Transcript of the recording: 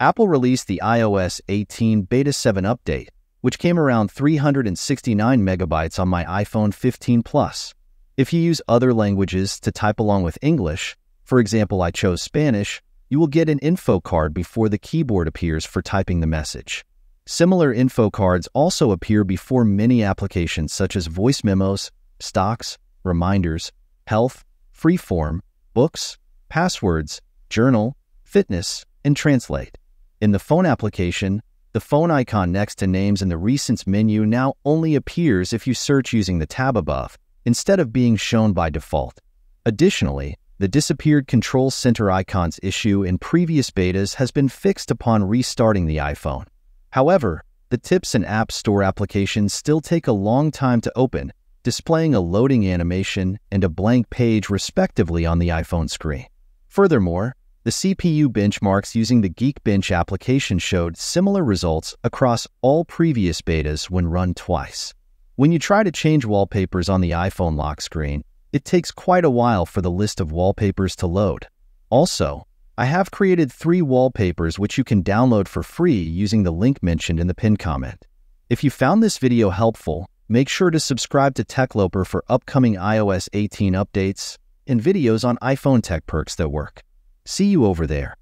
Apple released the iOS 18 Beta 7 update, which came around 369 megabytes on my iPhone 15 Plus. If you use other languages to type along with English, for example, I chose Spanish, you will get an info card before the keyboard appears for typing the message. Similar info cards also appear before many applications such as voice memos, stocks, reminders, health, freeform, books, passwords, journal, fitness, and translate. In the phone application, the phone icon next to names in the Recents menu now only appears if you search using the tab above, instead of being shown by default. Additionally, the disappeared Control Center icons issue in previous betas has been fixed upon restarting the iPhone. However, the Tips and App Store applications still take a long time to open, displaying a loading animation and a blank page respectively on the iPhone screen. Furthermore, the CPU benchmarks using the Geekbench application showed similar results across all previous betas when run twice. When you try to change wallpapers on the iPhone lock screen, it takes quite a while for the list of wallpapers to load. Also, I have created three wallpapers which you can download for free using the link mentioned in the pinned comment. If you found this video helpful, make sure to subscribe to Techloper for upcoming iOS 18 updates and videos on iPhone tech perks that work. See you over there.